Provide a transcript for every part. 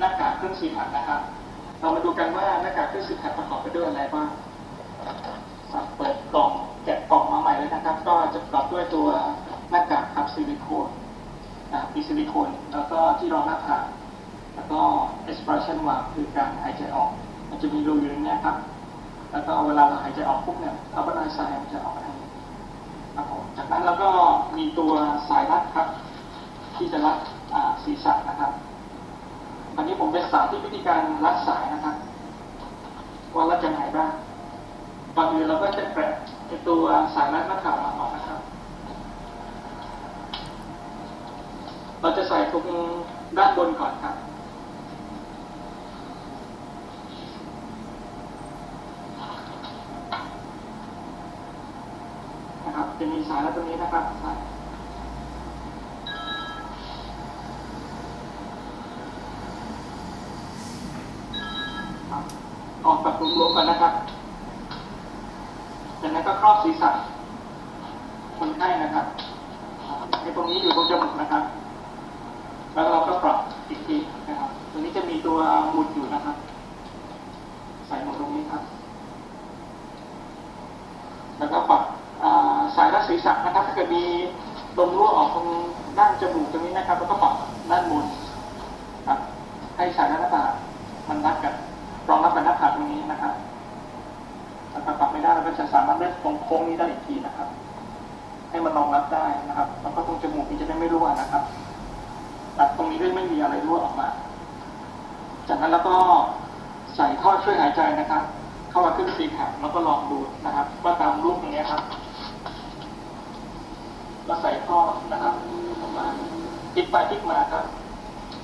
หน้ากากเครื่อง CPAP นะครับ เรามาดูกันว่าหน้ากากเครื่อง CPAP ประกอบไปด้วยอะไรบ้างเปิดกล่องแกะกล่องมาใหม่เลยนะครับ ก็จะประกอบด้วยตัวหน้ากากครับซิลิโคนอ่ามีซิลิโคนแล้วก็ที่รองหน้าผากแล้วก็ expiration valve คือการหายใจออก มันจะมีรูอยู่ในเนี้ครับ แล้วก็เวลาเราหายใจออกปุ๊บเนี่ยคาร์บอนไดออกไซด์มันจะออกมาทางนี้ครับผมจากนั้นเราก็มีตัวสายรัดครับ ที่จะรัดอ่าศีรษะนะครับ อันนี้ผมเป็นสาธิตวิธีการรัดสายนะครับว่ารัดยังไงบ้างก่อนอื่นเราก็จะแกะตัวสายรัดหน้าขามออกนะครับ เราจะใส่ตรงด้านบนก่อนครับนะครับ จะมีสายรัดตรงนี้นะครับใส่ครับออกแบบ รวมๆกันนะครับจากนั้นก็ครอบศีรษะคนไข้นะครับไอ้ตรงนี้อยู่ตรงจมูกนะครับ แล้วเราก็ปรับอีกทีนะครับ ตรงนี้จะมีตัวหมุดอยู่นะครับ ใส่หมุดตรงนี้ครับ แล้วก็ปรับสายรัดศีรษะนะครับ ถ้าเกิดมีลมรั่วออกตรงด้านจมูกตรงนี้นะครับ แล้วก็ปรับด้านบนครับ ให้สายรัดหน้าผามันรัดกับรองรับกับหน้าผากตรงนี้นะครับถ้าปรับไม่ได้เราก็จะสามารถเล่นตรงโค้งนี้ได้อีกทีนะครับ ให้มันรองรับได้นะครับแล้วก็ตรงจมูกนี้จะได้ไม่รั่วนะครับ ตัดตรงนี้ได้ไม่มีอะไรรั่วออกมา จากนั้นแล้วก็ใส่ท่อช่วยหายใจนะครับ เข้ามาขึ้นซีแคปแล้วก็ลองดูนะครับ ว่าตามรูปตรงนี้ครับเราใส่ท่อนะครับออกมาพลิกไปพลิกมาครับ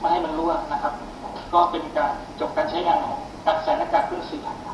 ไมาให้มันรั่วนะครับ ก็เป็นการจบการใช้งานของนักสากาศเครื่องสื่อข่าว